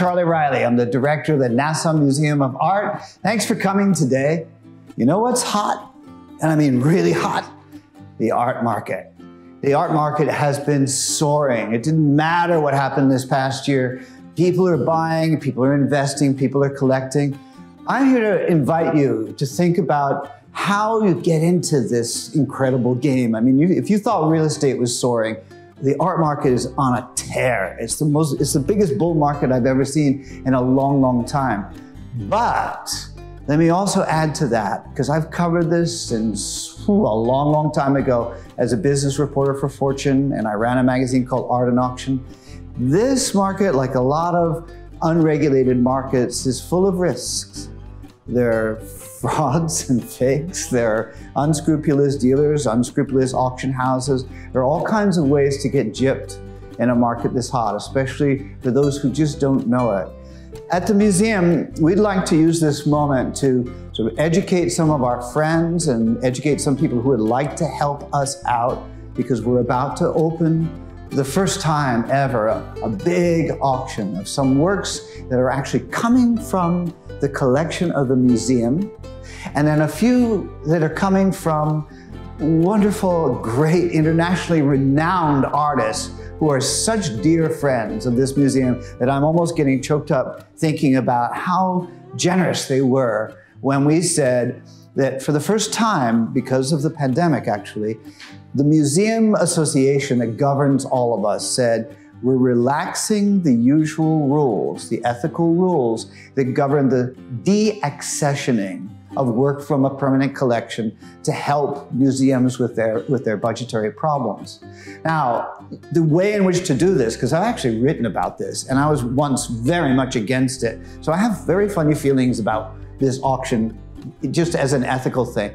Charlie Riley. I'm the director of the Nassau Museum of Art. Thanks for coming today. You know what's hot? And I mean really hot? The art market. The art market has been soaring. It didn't matter what happened this past year. People are buying, people are investing, people are collecting. I'm here to invite you to think about how you get into this incredible game. I mean, if you thought real estate was soaring, the art market is on a tear. It's the most, it's the biggest bull market I've ever seen in a long, long time. But let me also add to that, because I've covered this since whew, a long, long time ago as a business reporter for Fortune, and I ran a magazine called Art and Auction. This market, like a lot of unregulated markets, is full of risks. There are frauds and fakes. There are unscrupulous dealers, unscrupulous auction houses. There are all kinds of ways to get gypped in a market this hot, especially for those who just don't know it. At the museum, we'd like to use this moment to sort of educate some of our friends and educate some people who would like to help us out because we're about to open the first time ever a, big auction of some works that are actually coming from the collection of the museum, and then a few that are coming from wonderful, great, internationally renowned artists who are such dear friends of this museum that I'm almost getting choked up thinking about how generous they were when we said that for the first time, because of the pandemic actually, the Museum Association that governs all of us said, we're relaxing the usual rules, the ethical rules that govern the de-accessioning of work from a permanent collection to help museums with their, with their budgetary problems. Now, the way in which to do this, because I've actually written about this, and I was once very much against it, so I have very funny feelings about this auction just as an ethical thing.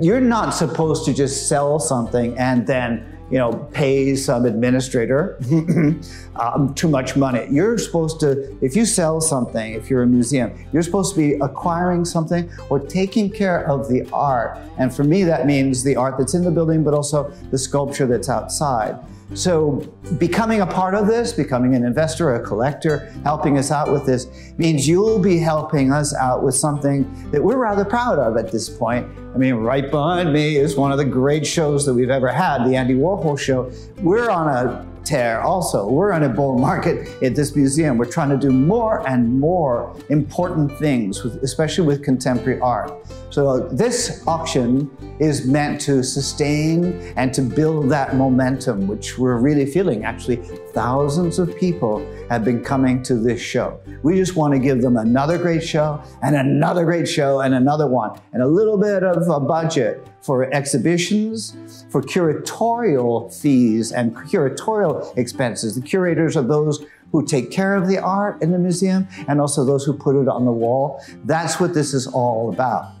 You're not supposed to just sell something and then you know, pay some administrator um, too much money. You're supposed to, if you sell something, if you're a museum, you're supposed to be acquiring something or taking care of the art. And for me, that means the art that's in the building, but also the sculpture that's outside. So becoming a part of this, becoming an investor, a collector, helping us out with this means you'll be helping us out with something that we're rather proud of at this point. I mean, right behind me is one of the great shows that we've ever had, the Andy Warhol show. We're on a tear also. We're in a bull market at this museum. We're trying to do more and more important things, with, especially with contemporary art. So uh, this auction is meant to sustain and to build that momentum, which we're really feeling. Actually, thousands of people have been coming to this show. We just want to give them another great show and another great show and another one and a little bit of a budget for exhibitions, for curatorial fees and curatorial expenses. The curators are those who take care of the art in the museum and also those who put it on the wall. That's what this is all about.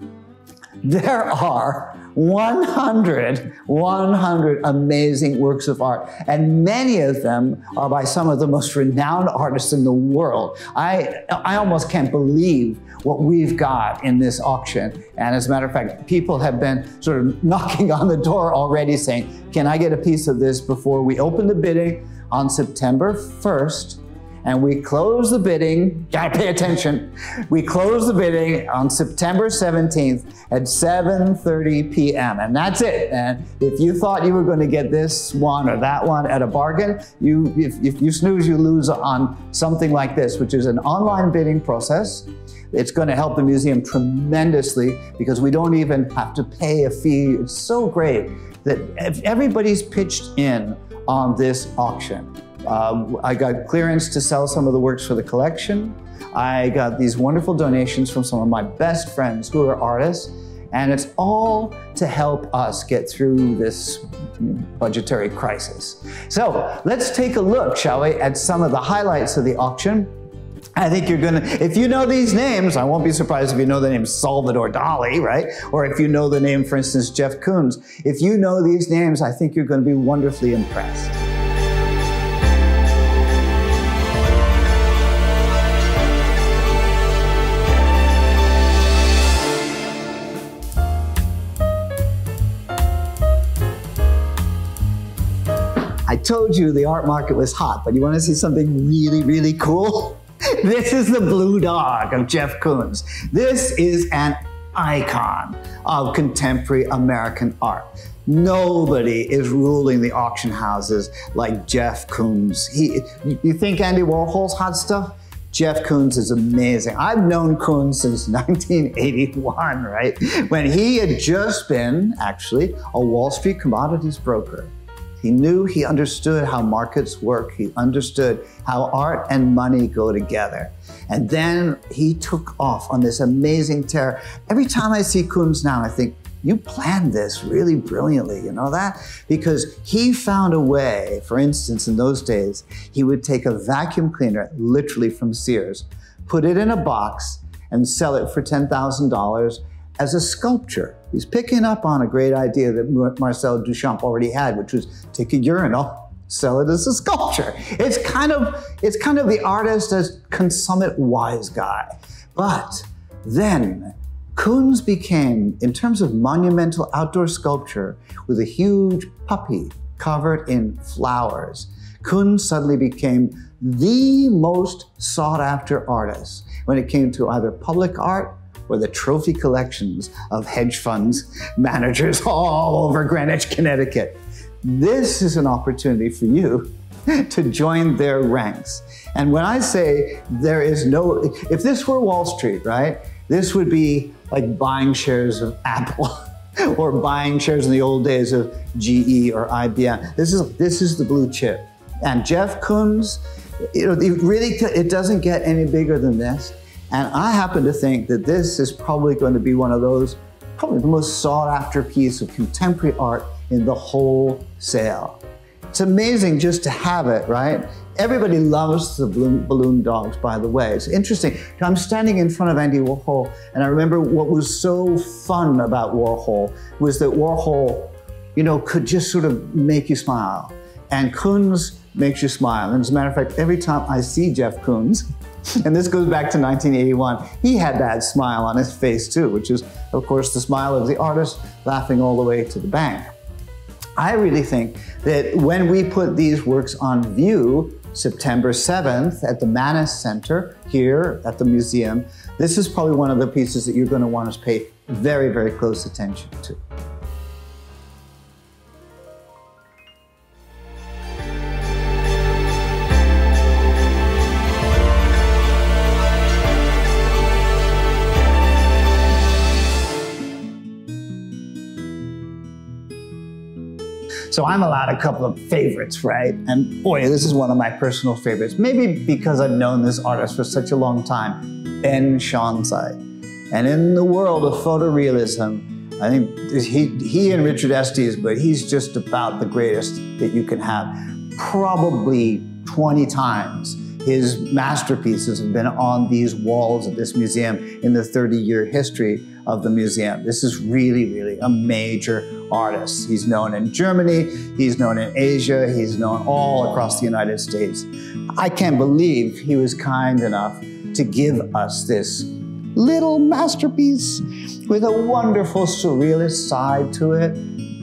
There are 100, 100 amazing works of art, and many of them are by some of the most renowned artists in the world. I, I almost can't believe what we've got in this auction. And as a matter of fact, people have been sort of knocking on the door already saying, can I get a piece of this before we open the bidding on September 1st? and we close the bidding, gotta pay attention, we close the bidding on September 17th at 7.30 p.m. And that's it. And if you thought you were gonna get this one or that one at a bargain, you, if, if you snooze, you lose on something like this, which is an online bidding process. It's going to help the museum tremendously because we don't even have to pay a fee. It's so great that everybody's pitched in on this auction. Uh, I got clearance to sell some of the works for the collection. I got these wonderful donations from some of my best friends who are artists, and it's all to help us get through this budgetary crisis. So let's take a look, shall we, at some of the highlights of the auction. I think you're gonna, if you know these names, I won't be surprised if you know the name Salvador Dali, right? Or if you know the name, for instance, Jeff Koons. If you know these names, I think you're gonna be wonderfully impressed. I told you the art market was hot, but you want to see something really, really cool? this is the blue dog of Jeff Koons. This is an icon of contemporary American art. Nobody is ruling the auction houses like Jeff Koons. He, you think Andy Warhol's hot stuff? Jeff Koons is amazing. I've known Koons since 1981, right? When he had just been, actually, a Wall Street commodities broker. He knew, he understood how markets work. He understood how art and money go together. And then he took off on this amazing tear. Every time I see Koons now, I think, you planned this really brilliantly, you know that? Because he found a way, for instance, in those days, he would take a vacuum cleaner, literally from Sears, put it in a box, and sell it for $10,000 as a sculpture. He's picking up on a great idea that Marcel Duchamp already had, which was take a urinal, sell it as a sculpture. It's kind of, it's kind of the artist as consummate wise guy. But then Koons became, in terms of monumental outdoor sculpture, with a huge puppy covered in flowers, Koons suddenly became the most sought after artist when it came to either public art or the trophy collections of hedge funds managers all over Greenwich, Connecticut. This is an opportunity for you to join their ranks. And when I say there is no, if this were Wall Street, right, this would be like buying shares of Apple. or buying shares in the old days of GE or IBM. This is this is the blue chip. And Jeff Koons, you know, it really it doesn't get any bigger than this. And I happen to think that this is probably going to be one of those, probably the most sought after piece of contemporary art in the whole sale. It's amazing just to have it, right? Everybody loves the balloon, dogs, by the way. It's interesting. I'm standing in front of Andy Warhol, and I remember what was so fun about Warhol was that Warhol, you know, could just sort of make you smile. And Koons makes you smile. And as a matter of fact, every time I see Jeff Koons, and this goes back to 1981. He had that smile on his face too, which is, of course, the smile of the artist laughing all the way to the bank. I really think that when we put these works on view September 7th at the Manes Center here at the museum, this is probably one of the pieces that you're going to want to pay very, very close attention to. So I'm allowed a couple of favorites, right? And boy, this is one of my personal favorites. Maybe because I've known this artist for such a long time, Ben Schonzeit. And in the world of photorealism, I think he, he and Richard Estes, but he's just about the greatest that you can have. Probably 20 times his masterpieces have been on these walls of this museum in the 30 year history of the museum. This is really, really a major artist. He's known in Germany, he's known in Asia, he's known all across the United States. I can't believe he was kind enough to give us this little masterpiece with a wonderful surrealist side to it,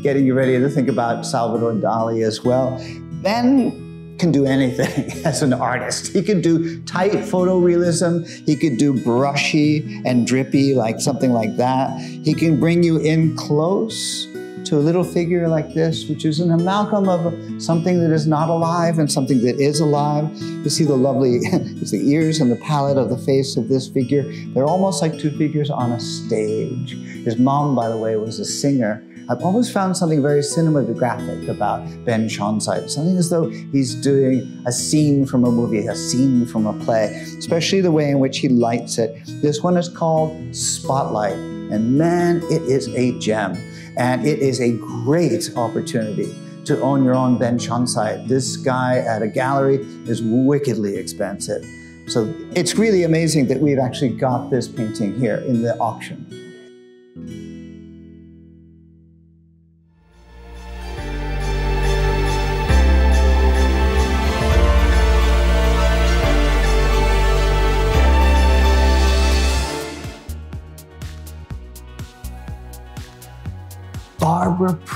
getting you ready to think about Salvador Dali as well. Then can do anything as an artist. He could do tight photorealism. He could do brushy and drippy, like something like that. He can bring you in close to a little figure like this, which is an amalgam of something that is not alive and something that is alive. You see the lovely, it's the ears and the palette of the face of this figure. They're almost like two figures on a stage. His mom, by the way, was a singer I've always found something very cinematographic about Ben Schonzeit, something as though he's doing a scene from a movie, a scene from a play, especially the way in which he lights it. This one is called Spotlight, and man, it is a gem. And it is a great opportunity to own your own Ben Schonzeit. This guy at a gallery is wickedly expensive. So it's really amazing that we've actually got this painting here in the auction.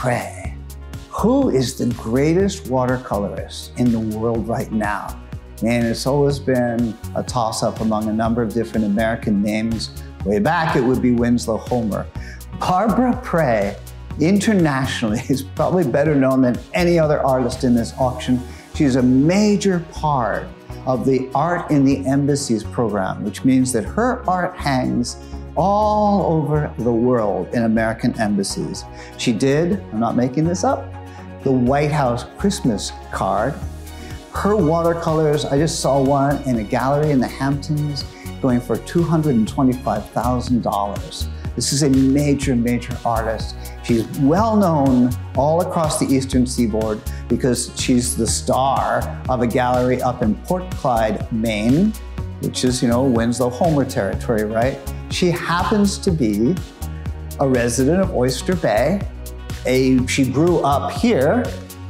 Prey. Who is the greatest watercolorist in the world right now? and it's always been a toss up among a number of different American names. Way back, it would be Winslow Homer. Barbara Prey, internationally, is probably better known than any other artist in this auction. She's a major part of the Art in the Embassies program, which means that her art hangs all over the world in American embassies. She did, I'm not making this up, the White House Christmas card. Her watercolors, I just saw one in a gallery in the Hamptons going for $225,000. This is a major, major artist. She's well known all across the Eastern Seaboard because she's the star of a gallery up in Port Clyde, Maine, which is, you know, Winslow Homer territory, right? She happens to be a resident of Oyster Bay. A, she grew up here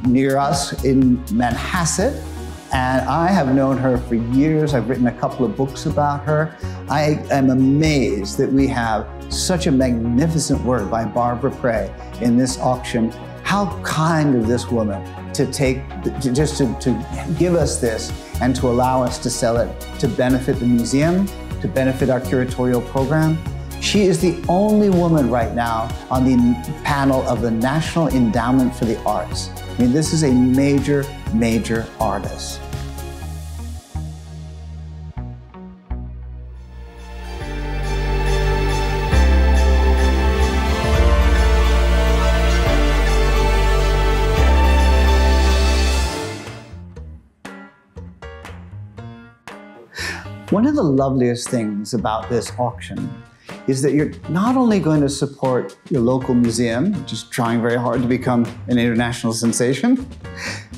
near us in Manhasset, and I have known her for years. I've written a couple of books about her. I am amazed that we have such a magnificent work by Barbara Prey in this auction. How kind of this woman to take, to, just to, to give us this and to allow us to sell it to benefit the museum, to benefit our curatorial program. She is the only woman right now on the panel of the National Endowment for the Arts. I mean, this is a major, major artist. One of the loveliest things about this auction is that you're not only going to support your local museum, which is trying very hard to become an international sensation,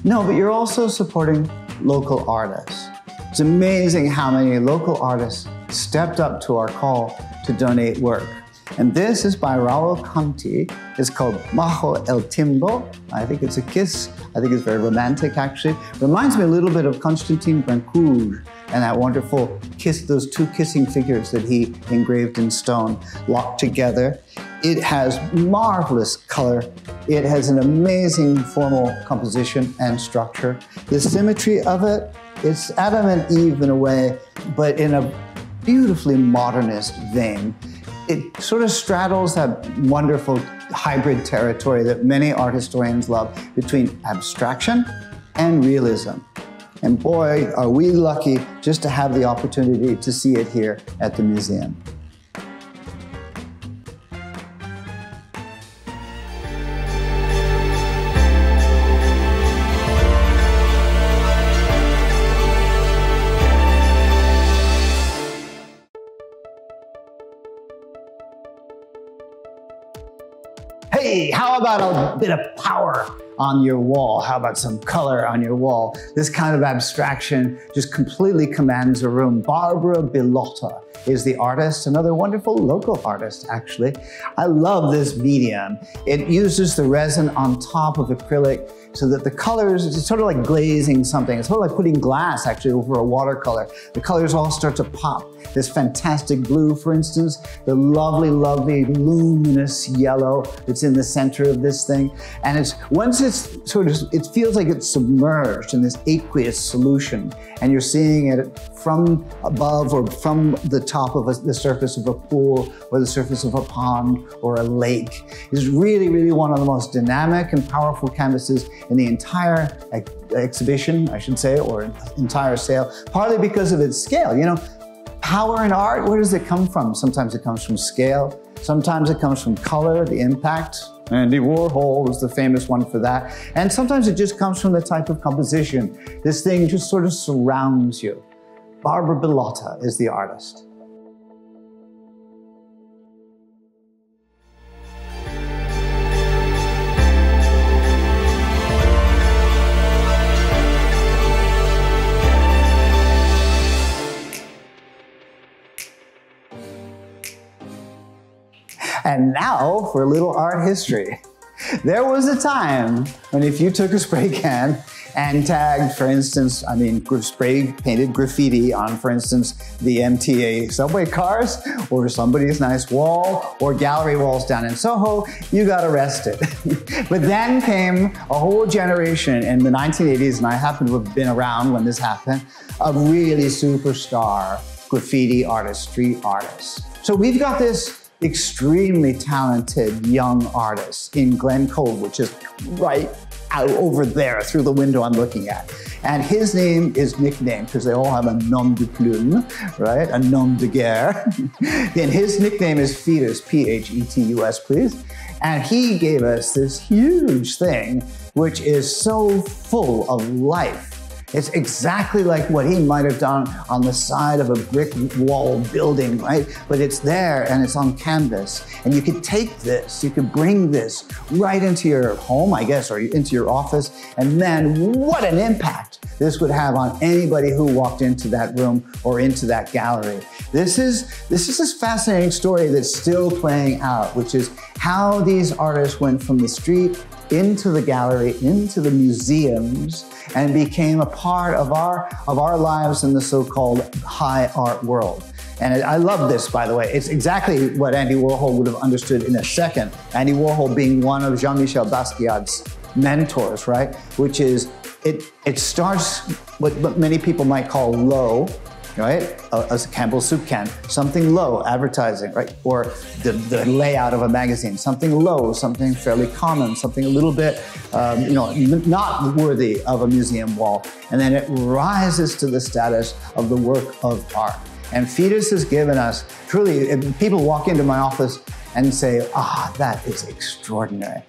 no, but you're also supporting local artists. It's amazing how many local artists stepped up to our call to donate work. And this is by Raul Conti. It's called Bajo el Timbo. I think it's a kiss. I think it's very romantic, actually. Reminds me a little bit of Constantin Brancusi and that wonderful kiss, those two kissing figures that he engraved in stone, locked together. It has marvelous color. It has an amazing formal composition and structure. The symmetry of it, it's Adam and Eve in a way, but in a beautifully modernist vein. It sort of straddles that wonderful hybrid territory that many art historians love between abstraction and realism. And boy, are we lucky just to have the opportunity to see it here at the museum. About a bit of power on your wall? How about some color on your wall? This kind of abstraction just completely commands a room. Barbara Bilotta is the artist, another wonderful local artist, actually. I love this medium. It uses the resin on top of acrylic so that the colors, it's sort of like glazing something. It's sort of like putting glass actually over a watercolor. The colors all start to pop. This fantastic blue, for instance, the lovely, lovely luminous yellow that's in the center of this thing. And it's, once it's sort of, it feels like it's submerged in this aqueous solution and you're seeing it from above or from the top of a, the surface of a pool or the surface of a pond or a lake. It's really, really one of the most dynamic and powerful canvases in the entire ex exhibition, I should say, or entire sale, partly because of its scale. You know, power in art, where does it come from? Sometimes it comes from scale, sometimes it comes from color, the impact. Andy Warhol was the famous one for that. And sometimes it just comes from the type of composition. This thing just sort of surrounds you. Barbara Bilotta is the artist. And now for a little art history. There was a time when if you took a spray can and tagged, for instance, I mean, spray painted graffiti on, for instance, the MTA subway cars or somebody's nice wall or gallery walls down in Soho, you got arrested. but then came a whole generation in the 1980s, and I happen to have been around when this happened, of really superstar graffiti artists, street artists. So we've got this extremely talented young artist in Glen Cove, which is right out over there through the window I'm looking at. And his name is nicknamed because they all have a nom de plume, right? A nom de guerre. and his nickname is Phetus, P-H-E-T-U-S, please. And he gave us this huge thing, which is so full of life it's exactly like what he might have done on the side of a brick wall building, right? But it's there and it's on canvas. And you could take this, you could bring this right into your home, I guess, or into your office. And then what an impact this would have on anybody who walked into that room or into that gallery. This is, this is this fascinating story that's still playing out, which is how these artists went from the street into the gallery, into the museums, and became a part of our, of our lives in the so-called high art world. And I love this, by the way. It's exactly what Andy Warhol would have understood in a second. Andy Warhol being one of Jean-Michel Basquiat's mentors, right? Which is, it, it starts what, what many people might call low, right? A, a Campbell soup can, something low, advertising, right? Or the, the layout of a magazine, something low, something fairly common, something a little bit, um, you know, not worthy of a museum wall. And then it rises to the status of the work of art. And Phetus has given us, truly, people walk into my office and say, ah, that is extraordinary.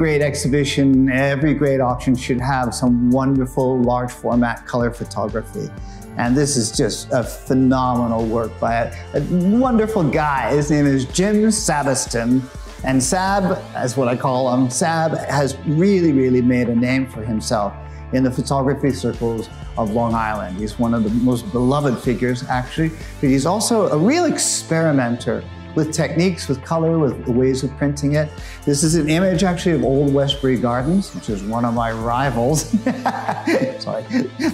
Great exhibition, every great auction should have some wonderful large format color photography. And this is just a phenomenal work by a, a wonderful guy. His name is Jim Sabiston. And Sab, as what I call him, Sab has really, really made a name for himself in the photography circles of Long Island. He's one of the most beloved figures, actually, but he's also a real experimenter with techniques, with color, with the ways of printing it. This is an image actually of Old Westbury Gardens, which is one of my rivals. Sorry,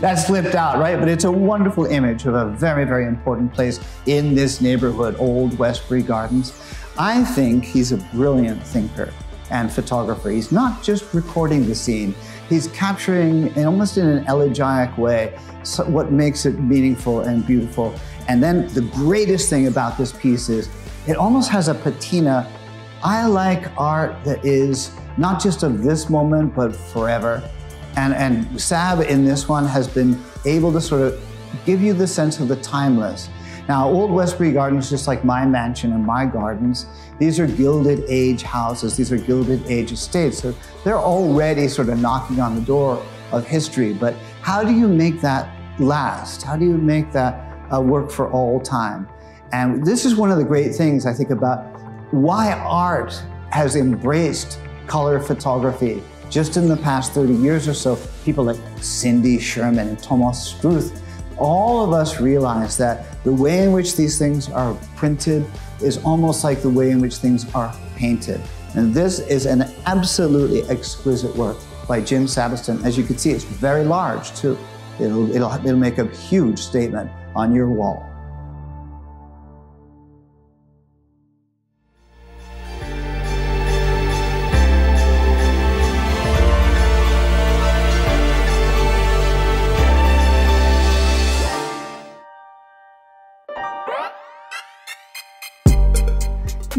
that slipped out, right? But it's a wonderful image of a very, very important place in this neighborhood, Old Westbury Gardens. I think he's a brilliant thinker and photographer. He's not just recording the scene, he's capturing, almost in an elegiac way, what makes it meaningful and beautiful. And then the greatest thing about this piece is it almost has a patina. I like art that is not just of this moment, but forever. And, and Sab in this one has been able to sort of give you the sense of the timeless. Now, Old Westbury Gardens, just like my mansion and my gardens, these are Gilded Age houses. These are Gilded Age estates. So they're already sort of knocking on the door of history. But how do you make that last? How do you make that uh, work for all time? And this is one of the great things I think about why art has embraced color photography. Just in the past 30 years or so, people like Cindy Sherman and Thomas Struth, all of us realize that the way in which these things are printed is almost like the way in which things are painted. And this is an absolutely exquisite work by Jim Sabiston. As you can see, it's very large too. It'll, it'll, it'll make a huge statement on your wall.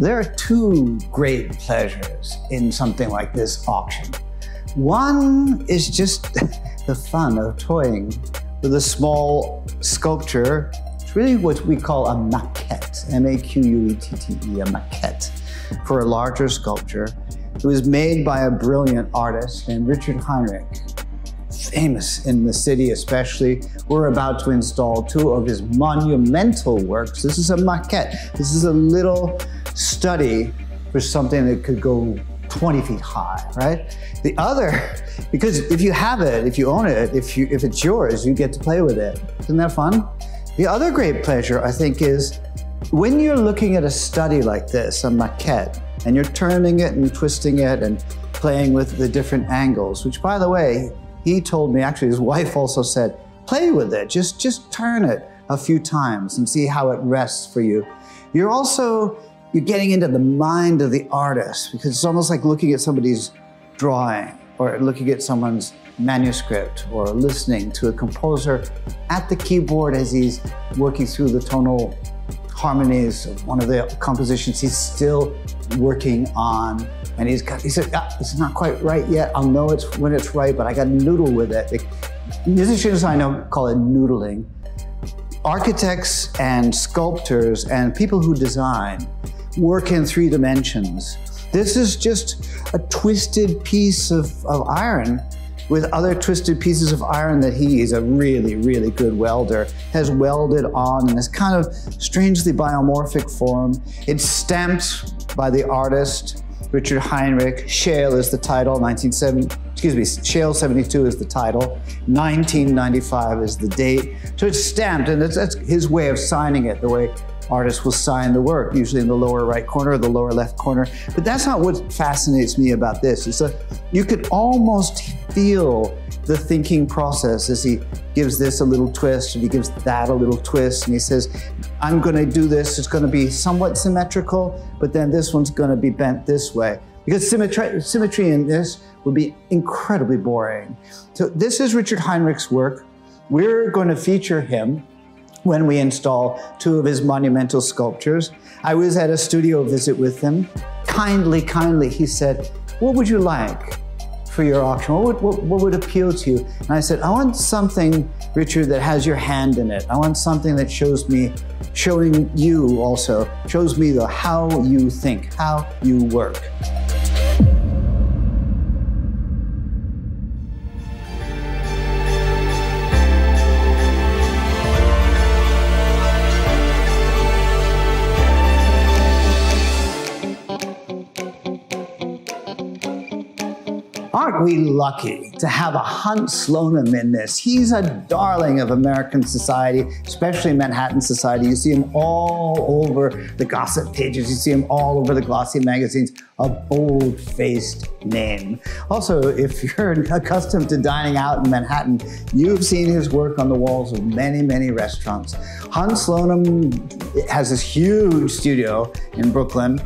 There are two great pleasures in something like this auction. One is just the fun of toying with a small sculpture. It's really what we call a maquette, M-A-Q-U-E-T-T-E, a maquette for a larger sculpture. It was made by a brilliant artist named Richard Heinrich, famous in the city especially. We're about to install two of his monumental works. This is a maquette. This is a little study for something that could go 20 feet high, right? The other, because if you have it, if you own it, if you if it's yours, you get to play with it. Isn't that fun? The other great pleasure, I think, is when you're looking at a study like this, a maquette, and you're turning it and twisting it and playing with the different angles, which by the way, he told me, actually his wife also said, play with it, just, just turn it a few times and see how it rests for you. You're also, you're getting into the mind of the artist because it's almost like looking at somebody's drawing or looking at someone's manuscript or listening to a composer at the keyboard as he's working through the tonal harmonies of one of the compositions he's still working on. And he's got, he said, ah, it's not quite right yet. I'll know it's when it's right, but I got to noodle with it. Musicians I know call it noodling. Architects and sculptors and people who design work in three dimensions. This is just a twisted piece of, of iron with other twisted pieces of iron that he is a really, really good welder, has welded on in this kind of strangely biomorphic form. It's stamped by the artist, Richard Heinrich. Shale is the title, 1970, excuse me, Shale 72 is the title, 1995 is the date. So it's stamped, and that's, his way of signing it, the way artists will sign the work, usually in the lower right corner or the lower left corner. But that's not what fascinates me about this. It's a, you could almost feel the thinking process as he gives this a little twist and he gives that a little twist and he says, I'm going to do this. It's going to be somewhat symmetrical, but then this one's going to be bent this way. Because symmetry, symmetry in this would be incredibly boring. So this is Richard Heinrich's work. We're going to feature him when we install two of his monumental sculptures. I was at a studio visit with him. Kindly, kindly, he said, What would you like for your auction? What would, what, what would appeal to you? And I said, I want something, Richard, that has your hand in it. I want something that shows me, showing you also, shows me the how you think, how you work. Aren't we lucky to have a Hunt Slonem in this? He's a darling of American society, especially Manhattan society. You see him all over the gossip pages. You see him all over the glossy magazines. A bold-faced name. Also, if you're accustomed to dining out in Manhattan, you've seen his work on the walls of many, many restaurants. Hunt Slonem has this huge studio in Brooklyn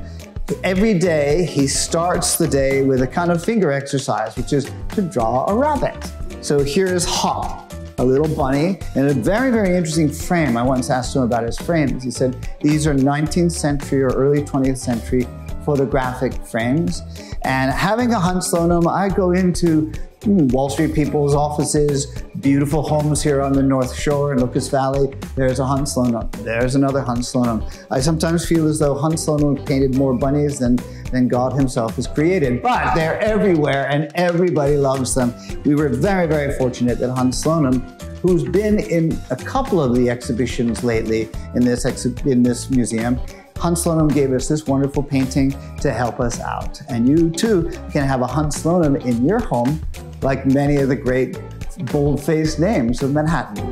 Every day, he starts the day with a kind of finger exercise, which is to draw a rabbit. So here's Hop, a little bunny, in a very, very interesting frame. I once asked him about his frames. He said, these are 19th century or early 20th century photographic frames. And having a Hunt Slonem, I go into Wall Street people's offices, beautiful homes here on the North Shore in Locust Valley. There's a Hunt Slonem. There's another Hunt Slonem. I sometimes feel as though Hunt Slonem painted more bunnies than, than God himself has created, but they're everywhere and everybody loves them. We were very, very fortunate that Hunt Slonem who's been in a couple of the exhibitions lately in this, in this museum, Hunt Slonem gave us this wonderful painting to help us out. And you too can have a Hunt Slonem in your home like many of the great bold-faced names of Manhattan.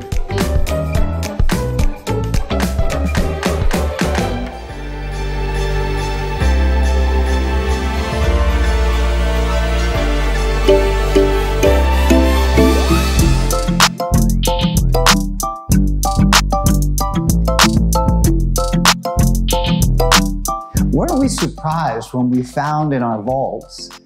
Weren't we surprised when we found in our vaults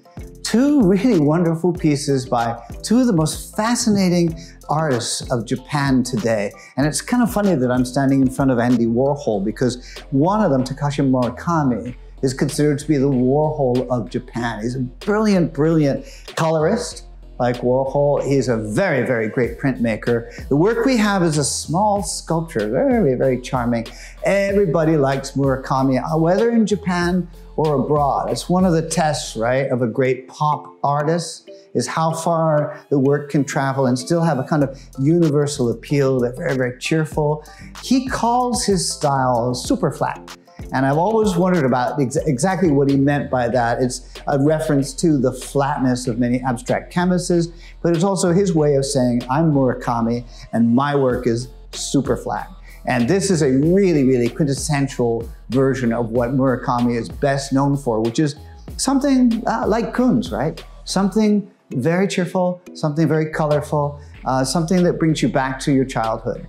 two really wonderful pieces by two of the most fascinating artists of Japan today. And it's kind of funny that I'm standing in front of Andy Warhol because one of them, Takashi Murakami, is considered to be the Warhol of Japan. He's a brilliant, brilliant colorist like Warhol. He's a very, very great printmaker. The work we have is a small sculpture, very, very charming. Everybody likes Murakami, uh, whether in Japan or abroad. It's one of the tests, right, of a great pop artist is how far the work can travel and still have a kind of universal appeal. They're very, very cheerful. He calls his style super flat. And I've always wondered about ex exactly what he meant by that. It's a reference to the flatness of many abstract canvases, but it's also his way of saying, I'm Murakami and my work is super flat. And this is a really, really quintessential version of what Murakami is best known for, which is something uh, like Koons, right? Something very cheerful, something very colorful, uh, something that brings you back to your childhood.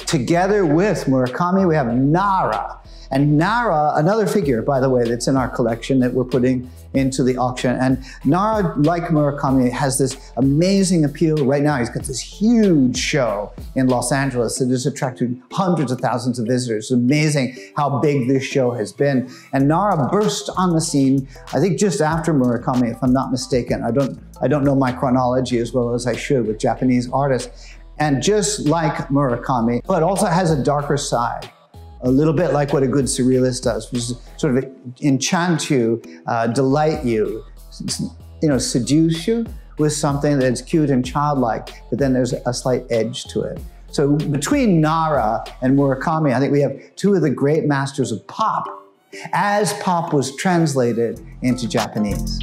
Together with Murakami, we have Nara. And Nara, another figure, by the way, that's in our collection that we're putting into the auction. And Nara, like Murakami, has this amazing appeal. Right now, he's got this huge show in Los Angeles that has attracted hundreds of thousands of visitors. It's amazing how big this show has been. And Nara burst on the scene, I think just after Murakami, if I'm not mistaken. I don't, I don't know my chronology as well as I should with Japanese artists. And just like Murakami, but also has a darker side a little bit like what a good surrealist does, which is sort of enchant you, uh, delight you, you know, seduce you with something that's cute and childlike, but then there's a slight edge to it. So between Nara and Murakami, I think we have two of the great masters of pop as pop was translated into Japanese.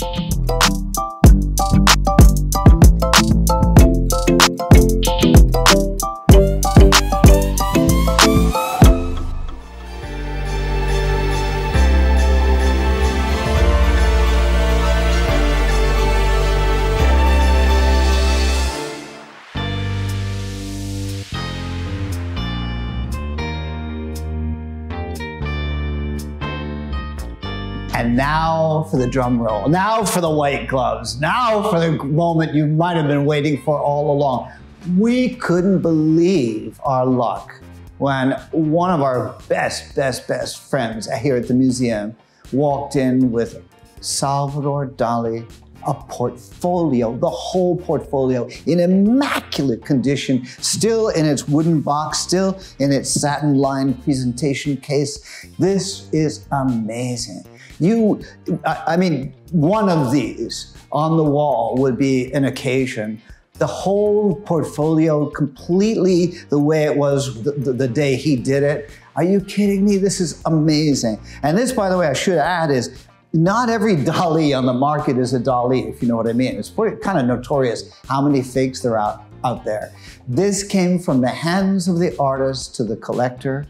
For the drum roll. Now for the white gloves. Now for the moment you might have been waiting for all along. We couldn't believe our luck when one of our best, best, best friends here at the museum walked in with Salvador Dali a portfolio, the whole portfolio in immaculate condition, still in its wooden box, still in its satin lined presentation case. This is amazing. You, I mean, one of these on the wall would be an occasion. The whole portfolio completely the way it was the, the, the day he did it. Are you kidding me? This is amazing. And this, by the way, I should add is not every Dali on the market is a Dali, if you know what I mean. It's pretty, kind of notorious how many fakes there are out, out there. This came from the hands of the artist to the collector,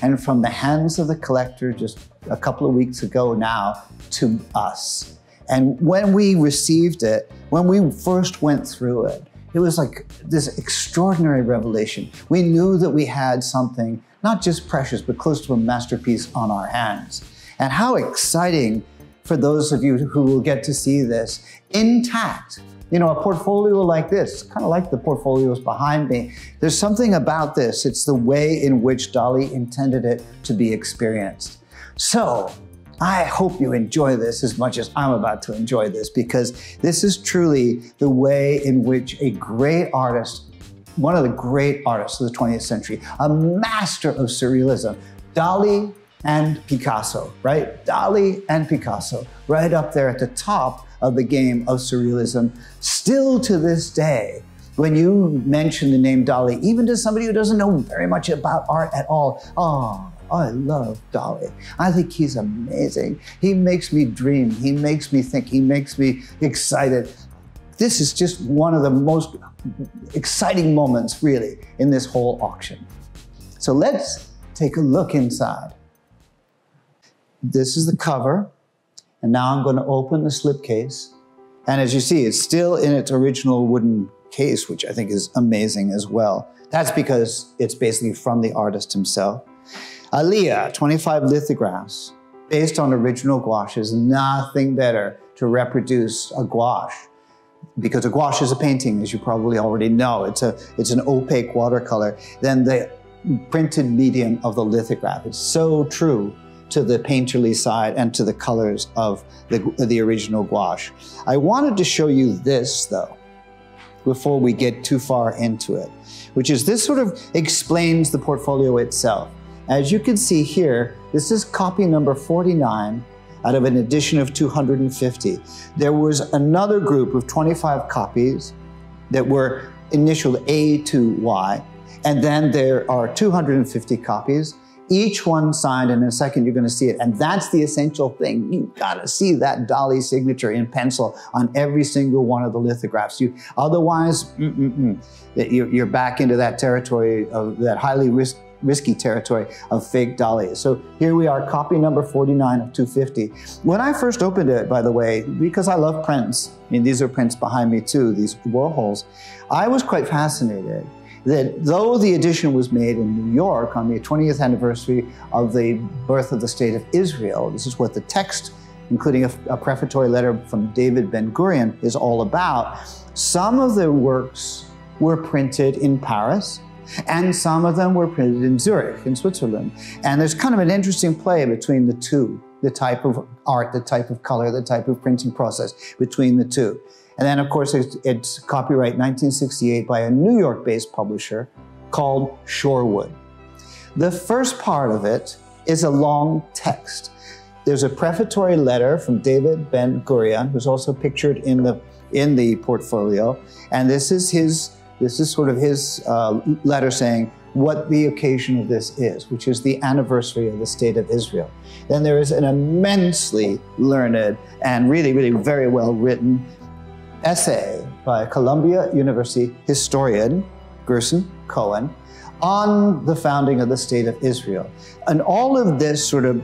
and from the hands of the collector just a couple of weeks ago now to us. And when we received it, when we first went through it, it was like this extraordinary revelation. We knew that we had something not just precious, but close to a masterpiece on our hands. And how exciting for those of you who will get to see this intact. You know, a portfolio like this, kind of like the portfolios behind me, there's something about this. It's the way in which Dali intended it to be experienced. So, I hope you enjoy this as much as I'm about to enjoy this because this is truly the way in which a great artist, one of the great artists of the 20th century, a master of surrealism, Dali and Picasso, right? Dali and Picasso, right up there at the top of the game of surrealism. Still to this day, when you mention the name Dali, even to somebody who doesn't know very much about art at all, oh, I love Dali. I think he's amazing. He makes me dream. He makes me think. He makes me excited. This is just one of the most exciting moments, really, in this whole auction. So let's take a look inside. This is the cover. And now I'm going to open the slipcase. And as you see, it's still in its original wooden case, which I think is amazing as well. That's because it's basically from the artist himself. Aliyah, 25 lithographs, based on original gouache, is nothing better to reproduce a gouache. Because a gouache is a painting, as you probably already know. It's, a, it's an opaque watercolor. Then the printed medium of the lithograph. It's so true to the painterly side and to the colors of the, the original gouache. I wanted to show you this though, before we get too far into it, which is this sort of explains the portfolio itself. As you can see here, this is copy number 49 out of an edition of 250. There was another group of 25 copies that were initialed A to Y, and then there are 250 copies each one signed, and in a second you're going to see it. And that's the essential thing. You got to see that Dali signature in pencil on every single one of the lithographs. You otherwise, mm, mm, mm, you're, back into that territory of that highly risk, risky territory of fake Dali. So here we are, copy number 49 of 250. When I first opened it, by the way, because I love prints, I mean, these are prints behind me too, these Warhols, I was quite fascinated that though the edition was made in New York on the 20th anniversary of the birth of the state of Israel, this is what the text, including a, a prefatory letter from David Ben Gurion, is all about. Some of the works were printed in Paris, and some of them were printed in Zurich, in Switzerland. And there's kind of an interesting play between the two the type of art, the type of color, the type of printing process between the two. And then, of course, it's, it's copyright 1968 by a New York based publisher called Shorewood. The first part of it is a long text. There's a prefatory letter from David Ben Gurion, who's also pictured in the in the portfolio, and this is his this is sort of his uh, letter saying what the occasion of this is, which is the anniversary of the state of Israel. Then there is an immensely learned and really, really very well written essay by Columbia University historian Gerson Cohen on the founding of the state of Israel. And all of this sort of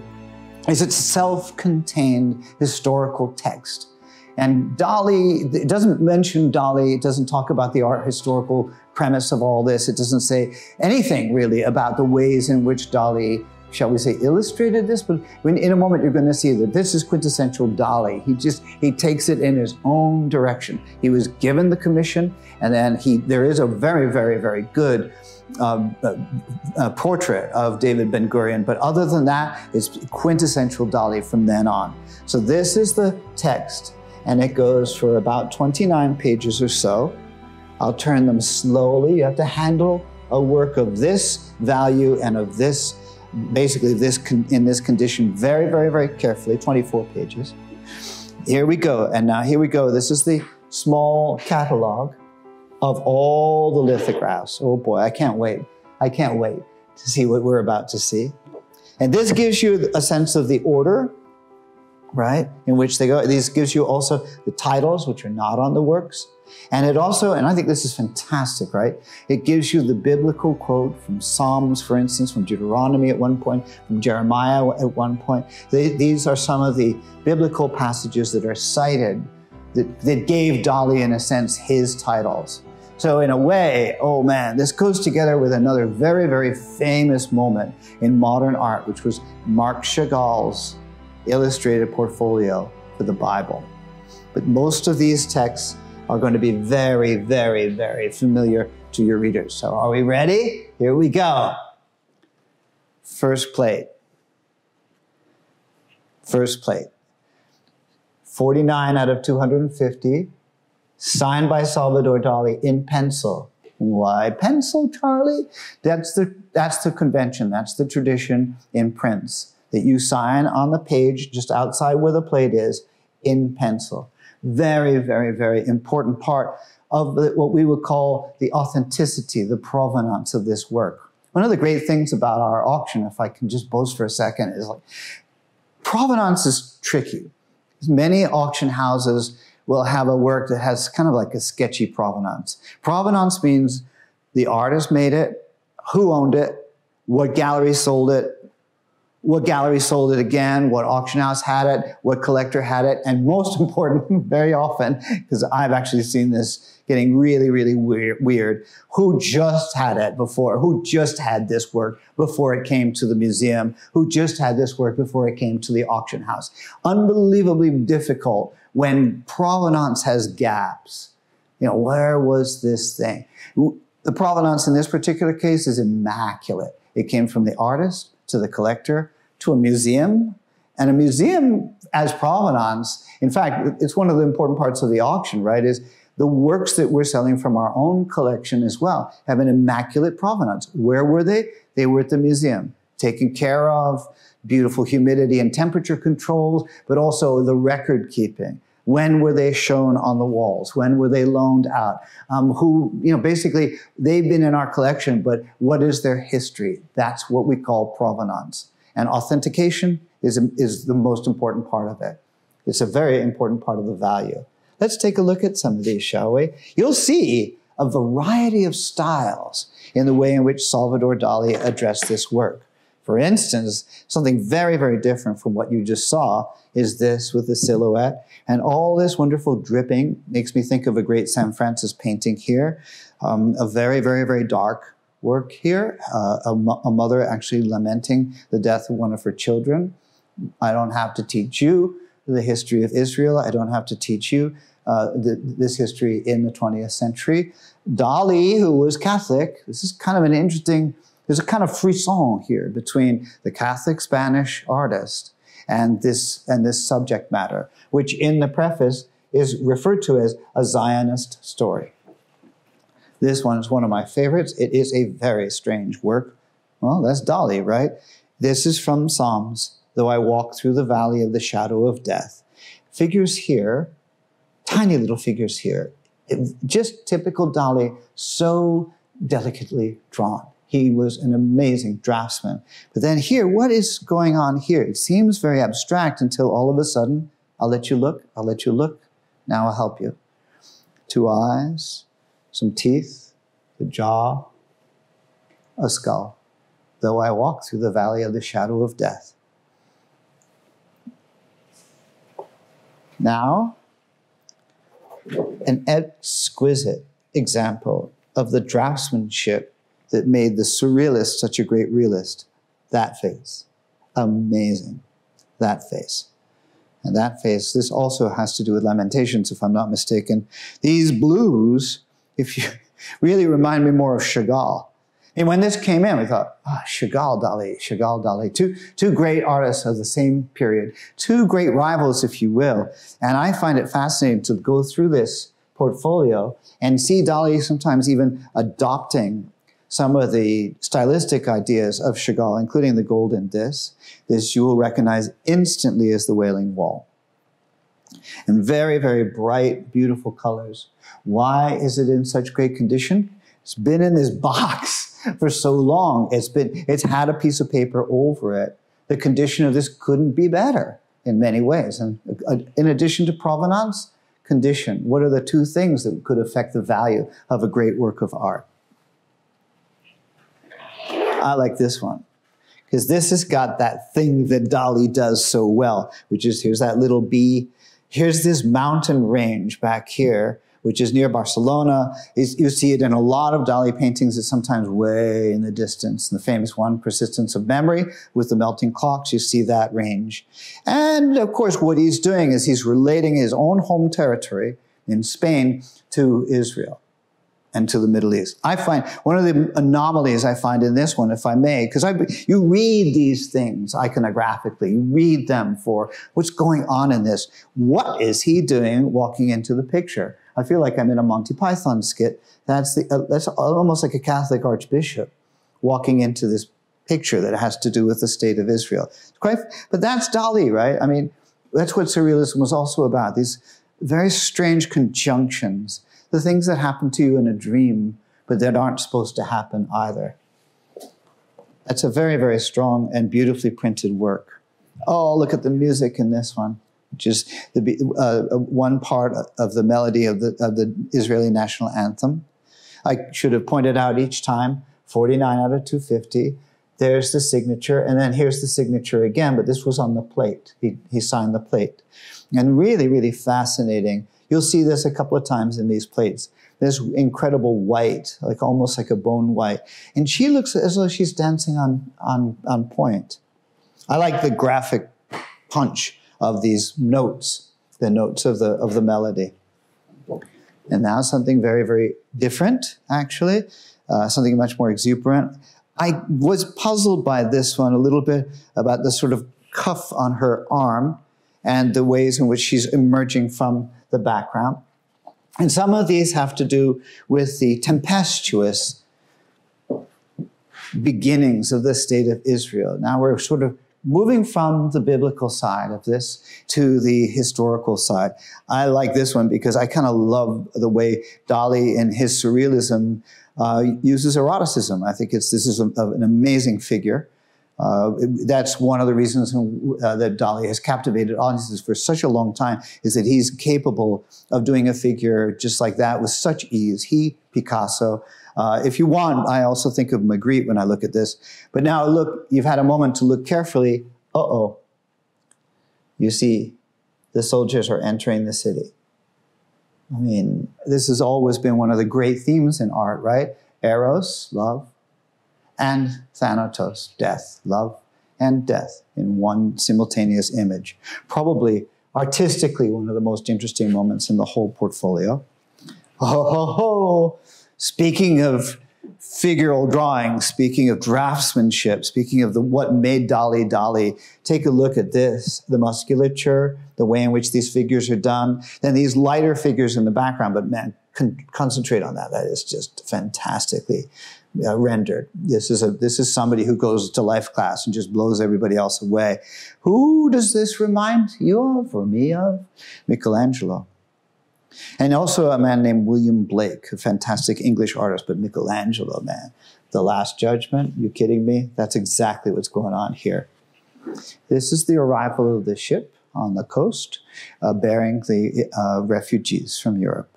is a self-contained historical text. And Dali, it doesn't mention Dali, it doesn't talk about the art historical premise of all this. It doesn't say anything really about the ways in which Dali shall we say, illustrated this, but when, in a moment you're going to see that this is quintessential Dali. He just, he takes it in his own direction. He was given the commission, and then he, there is a very, very, very good um, uh, uh, portrait of David Ben Gurion, but other than that, it's quintessential Dali from then on. So this is the text, and it goes for about 29 pages or so. I'll turn them slowly. You have to handle a work of this value and of this basically this in this condition very, very, very carefully, 24 pages. Here we go. And now here we go. This is the small catalog of all the lithographs. Oh boy, I can't wait. I can't wait to see what we're about to see. And this gives you a sense of the order, right, in which they go. This gives you also the titles, which are not on the works. And it also, and I think this is fantastic, right? It gives you the biblical quote from Psalms, for instance, from Deuteronomy at one point, from Jeremiah at one point. They, these are some of the biblical passages that are cited that, that gave Dali, in a sense, his titles. So, in a way, oh man, this goes together with another very, very famous moment in modern art, which was Marc Chagall's illustrated portfolio for the Bible. But most of these texts are going to be very, very, very familiar to your readers. So are we ready? Here we go. First plate. First plate. 49 out of 250, signed by Salvador Dali in pencil. Why pencil, Charlie? That's the, that's the convention, that's the tradition in prints, that you sign on the page just outside where the plate is in pencil very, very, very important part of what we would call the authenticity, the provenance of this work. One of the great things about our auction, if I can just boast for a second, is like provenance is tricky. Many auction houses will have a work that has kind of like a sketchy provenance. Provenance means the artist made it, who owned it, what gallery sold it, what gallery sold it again, what auction house had it, what collector had it, and most important, very often, because I've actually seen this getting really, really weird, weird, who just had it before, who just had this work before it came to the museum, who just had this work before it came to the auction house. Unbelievably difficult when provenance has gaps. You know, where was this thing? The provenance in this particular case is immaculate. It came from the artist to the collector to a museum. And a museum as provenance, in fact, it's one of the important parts of the auction, right? Is the works that we're selling from our own collection as well have an immaculate provenance. Where were they? They were at the museum, taken care of, beautiful humidity and temperature controls, but also the record keeping When were they shown on the walls? When were they loaned out? Um, who, you know, basically they've been in our collection, but what is their history? That's what we call provenance. And authentication is, is the most important part of it. It's a very important part of the value. Let's take a look at some of these, shall we? You'll see a variety of styles in the way in which Salvador Dali addressed this work. For instance, something very, very different from what you just saw is this with the silhouette. And all this wonderful dripping makes me think of a great Sam Francis painting here. Um, a very, very, very dark work here. Uh, a, a mother actually lamenting the death of one of her children. I don't have to teach you the history of Israel. I don't have to teach you uh, the, this history in the 20th century. Dali, who was Catholic, this is kind of an interesting there's a kind of frisson here between the Catholic Spanish artist and this, and this subject matter, which in the preface is referred to as a Zionist story. This one is one of my favorites. It is a very strange work. Well, that's Dali, right? This is from Psalms, though I walk through the valley of the shadow of death. Figures here, tiny little figures here, just typical Dali, so delicately drawn. He was an amazing draftsman. But then here, what is going on here? It seems very abstract until all of a sudden, I'll let you look, I'll let you look, now I'll help you. Two eyes, some teeth, the jaw, a skull. Though I walk through the valley of the shadow of death. Now, an exquisite example of the draftsmanship that made the surrealist such a great realist. That face. Amazing. That face. And that face, this also has to do with Lamentations, if I'm not mistaken. These blues, if you really remind me more of Chagall. And when this came in, we thought, ah, Chagall, Dali, Chagall, Dali, two, two great artists of the same period, two great rivals, if you will. And I find it fascinating to go through this portfolio and see Dali sometimes even adopting some of the stylistic ideas of Chagall, including the golden disc. This you will recognize instantly as the Wailing Wall. And very, very bright, beautiful colors. Why is it in such great condition? It's been in this box for so long. It's been, it's had a piece of paper over it. The condition of this couldn't be better in many ways. And uh, in addition to provenance, condition. What are the two things that could affect the value of a great work of art? I like this one because this has got that thing that Dali does so well, which is here's that little bee. Here's this mountain range back here, which is near Barcelona. You see it in a lot of Dali paintings. It's sometimes way in the distance. The famous one, Persistence of Memory, with the melting clocks, you see that range. And of course, what he's doing is he's relating his own home territory in Spain to Israel and to the Middle East. I find one of the anomalies I find in this one, if I may, because I you read these things iconographically, you read them for what's going on in this. What is he doing walking into the picture? I feel like I'm in a Monty Python skit. That's the uh, that's almost like a Catholic archbishop walking into this picture that has to do with the state of Israel. Quite, but that's Dali, right? I mean, that's what surrealism was also about. These very strange conjunctions the things that happen to you in a dream, but that aren't supposed to happen either. That's a very, very strong and beautifully printed work. Oh, look at the music in this one, which is the, uh, uh, one part of the melody of the, of the Israeli national anthem. I should have pointed out each time 49 out of 250. There's the signature, and then here's the signature again, but this was on the plate. He, he signed the plate. And really, really fascinating You'll see this a couple of times in these plates. This incredible white, like almost like a bone white. And she looks as though she's dancing on, on, on point. I like the graphic punch of these notes, the notes of the, of the melody. And now something very, very different, actually, uh, something much more exuberant. I was puzzled by this one a little bit about the sort of cuff on her arm and the ways in which she's emerging from the background. And some of these have to do with the tempestuous beginnings of the state of Israel. Now we're sort of moving from the biblical side of this to the historical side. I like this one because I kind of love the way Dali in his surrealism uh, uses eroticism. I think it's this is a, an amazing figure. Uh, that's one of the reasons uh, that Dali has captivated audiences for such a long time is that he's capable of doing a figure just like that with such ease. He, Picasso. Uh, if you want, I also think of Magritte when I look at this. But now look, you've had a moment to look carefully. Uh-oh. You see, the soldiers are entering the city. I mean, this has always been one of the great themes in art, right? Eros, love, and Thanatos, death, love and death in one simultaneous image. Probably artistically one of the most interesting moments in the whole portfolio. Oh, ho, ho. Speaking of figural drawing, speaking of draftsmanship, speaking of the, what made Dali Dali, take a look at this, the musculature, the way in which these figures are done, then these lighter figures in the background, but man, con- concentrate on that. That is just fantastically uh, rendered. This is a this is somebody who goes to life class and just blows everybody else away. Who does this remind you of or me of? Michelangelo. And also a man named William Blake, a fantastic English artist, but Michelangelo, man. The Last Judgment, you kidding me? That's exactly what's going on here. This is the arrival of the ship on the coast uh, bearing the uh, refugees from Europe.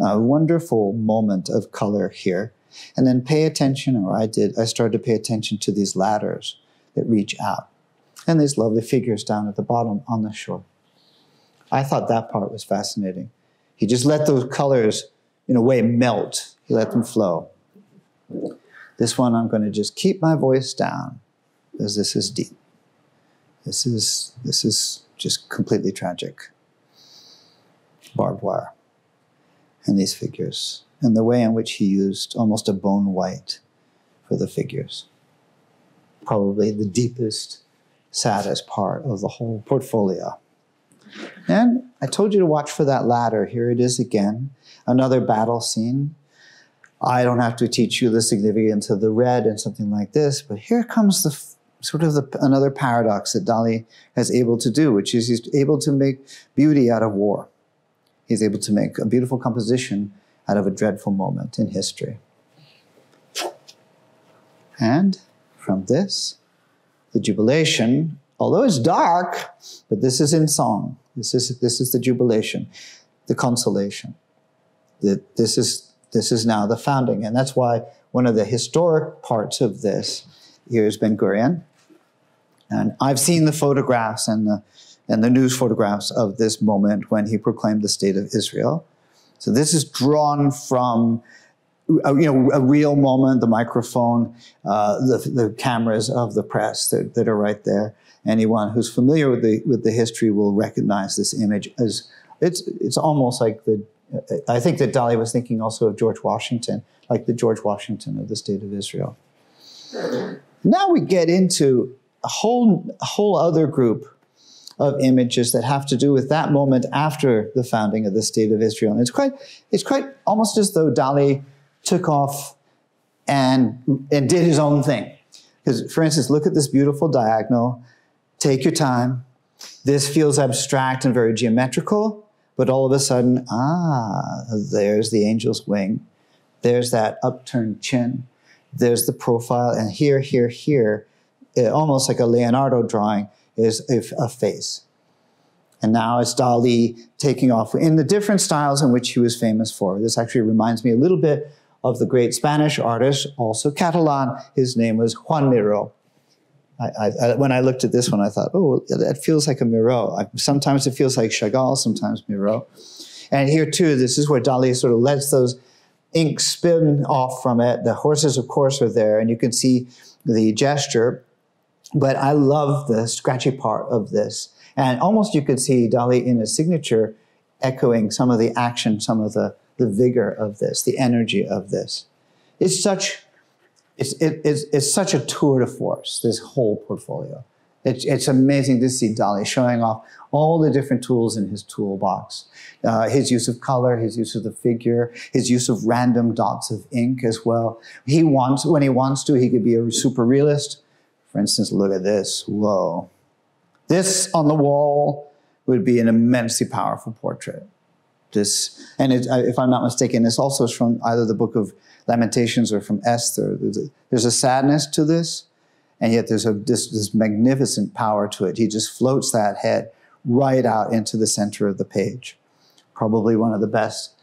A wonderful moment of color here and then pay attention, or I did, I started to pay attention to these ladders that reach out and these lovely figures down at the bottom on the shore. I thought that part was fascinating. He just let those colors, in a way, melt. He let them flow. This one, I'm going to just keep my voice down because this is deep. This is, this is just completely tragic. Barbed wire and these figures and the way in which he used almost a bone white for the figures. Probably the deepest, saddest part of the whole portfolio. And I told you to watch for that ladder. Here it is again, another battle scene. I don't have to teach you the significance of the red and something like this, but here comes the sort of the, another paradox that Dali has able to do, which is he's able to make beauty out of war. He's able to make a beautiful composition out of a dreadful moment in history. And from this, the jubilation, although it's dark, but this is in song. This is, this is the jubilation, the consolation. That this is, this is now the founding. And that's why one of the historic parts of this here is Ben Gurion. And I've seen the photographs and the, and the news photographs of this moment when he proclaimed the state of Israel. So this is drawn from uh, you know, a real moment, the microphone, uh, the, the cameras of the press that, that, are right there. Anyone who's familiar with the, with the history will recognize this image as it's, it's almost like the, I think that Dali was thinking also of George Washington, like the George Washington of the state of Israel. Now we get into a whole, a whole other group of images that have to do with that moment after the founding of the state of Israel. And it's quite, it's quite almost as though Dali took off and, and did his own thing. Because, for instance, look at this beautiful diagonal. Take your time. This feels abstract and very geometrical, but all of a sudden, ah, there's the angel's wing. There's that upturned chin. There's the profile. And here, here, here, eh, almost like a Leonardo drawing, is a, face. And now it's Dali taking off in the different styles in which he was famous for. This actually reminds me a little bit of the great Spanish artist, also Catalan. His name was Juan Miró. I, I, when I looked at this one, I thought, oh, that feels like a Miró. sometimes it feels like Chagall, sometimes Miró. And here too, this is where Dali sort of lets those ink spin off from it. The horses, of course, are there, and you can see the gesture but I love the scratchy part of this. And almost you could see Dali in his signature echoing some of the action, some of the, the vigor of this, the energy of this. It's such, it's, it, it's, it's such a tour de force, this whole portfolio. It's, it's amazing to see Dali showing off all the different tools in his toolbox. Uh, his use of color, his use of the figure, his use of random dots of ink as well. He wants, when he wants to, he could be a super realist For instance, look at this. Whoa. This on the wall would be an immensely powerful portrait. This, and it, if I'm not mistaken, this also is from either the book of Lamentations or from Esther. There's a, there's a sadness to this, and yet there's a, this, this magnificent power to it. He just floats that head right out into the center of the page. Probably one of the best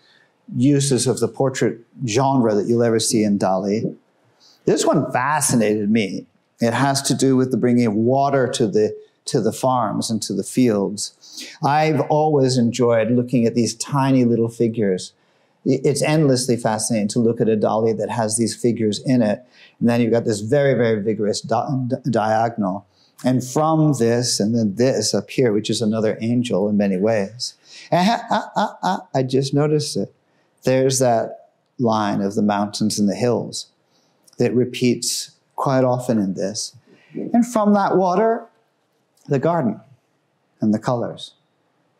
uses of the portrait genre that you'll ever see in Dali. This one fascinated me. It has to do with the bringing of water to the to the farms and to the fields. I've always enjoyed looking at these tiny little figures. It's endlessly fascinating to look at a Dali that has these figures in it. And then you've got this very, very vigorous di diagonal. And from this, and then this up here, which is another angel in many ways. And I, I, I, I just noticed it. There's that line of the mountains and the hills that repeats quite often in this. And from that water, the garden and the colors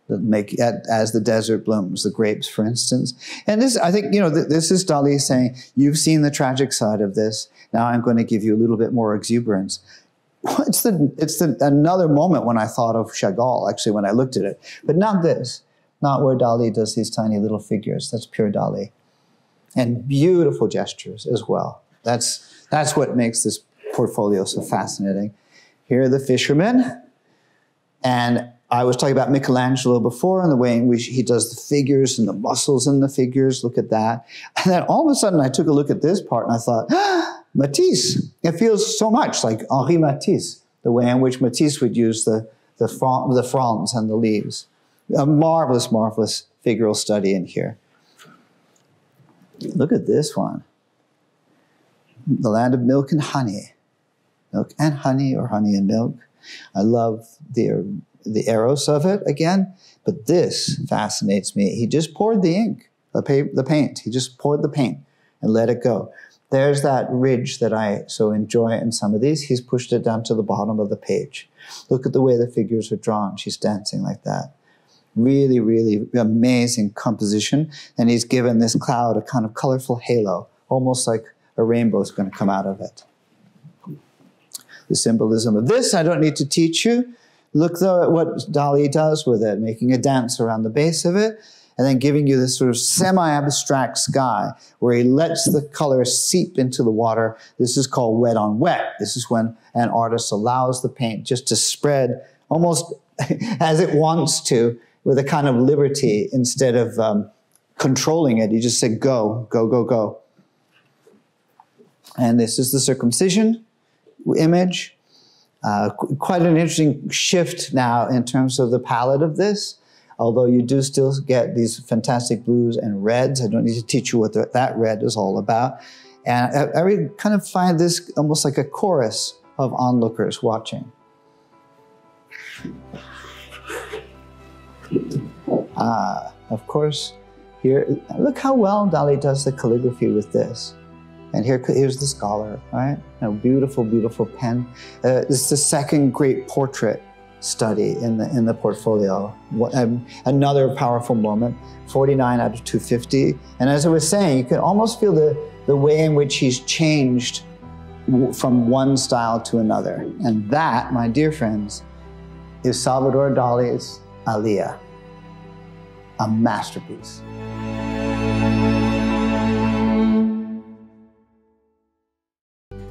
that make as the desert blooms, the grapes, for instance. And this, I think, you know, this is Dali saying, you've seen the tragic side of this. Now I'm going to give you a little bit more exuberance. It's the, it's the, another moment when I thought of Chagall, actually, when I looked at it. But not this, not where Dali does these tiny little figures. That's pure Dali. And beautiful gestures as well. That's, that's what makes this portfolio so fascinating. Here are the fishermen and I was talking about Michelangelo before and the way in which he does the figures and the muscles in the figures. Look at that. And then all of a sudden I took a look at this part and I thought, ah, Matisse. It feels so much like Henri Matisse, the way in which Matisse would use the, the, fron the fronds and the leaves. A marvelous, marvelous figural study in here. Look at this one. The land of milk and honey. Milk and honey or honey and milk. I love the, the eros of it again, but this fascinates me. He just poured the ink, the, pa- the paint. He just poured the paint and let it go. There's that ridge that I so enjoy in some of these. He's pushed it down to the bottom of the page. Look at the way the figures are drawn. She's dancing like that. Really, really amazing composition. And he's given this cloud a kind of colorful halo, almost like a rainbow is going to come out of it the symbolism of this. I don't need to teach you. Look though at what Dali does with it, making a dance around the base of it, and then giving you this sort of semi-abstract sky where he lets the color seep into the water. This is called wet on wet. This is when an artist allows the paint just to spread almost as it wants to with a kind of liberty instead of um, controlling it. You just say, go, go, go, go. And this is the circumcision image. Uh, quite an interesting shift now in terms of the palette of this, although you do still get these fantastic blues and reds. I don't need to teach you what the, that red is all about. And I, I kind of find this almost like a chorus of onlookers watching. Ah, of course, here, look how well Dali does the calligraphy with this. And here, here's the scholar, right? A beautiful, beautiful pen. Uh, is the second great portrait study in the in the portfolio. What, um, another powerful moment. 49 out of 250. And as I was saying, you can almost feel the the way in which he's changed from one style to another. And that, my dear friends, is Salvador Dali's Aliyah, a masterpiece.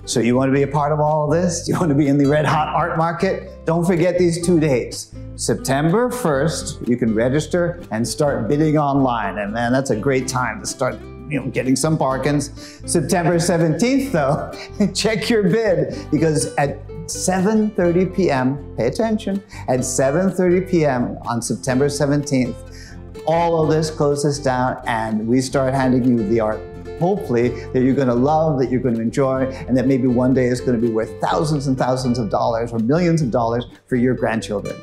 So you want to be a part of all of this? You want to be in the red hot art market? Don't forget these two dates. September 1st, you can register and start bidding online. And man, that's a great time to start you know, getting some bargains. September 17th though, check your bid because at 7.30 p.m., pay attention, at 7.30 p.m. on September 17th, all of this closes down and we start handing you the art hopefully that you're going to love, that you're going to enjoy, and that maybe one day is going to be worth thousands and thousands of dollars or millions of dollars for your grandchildren.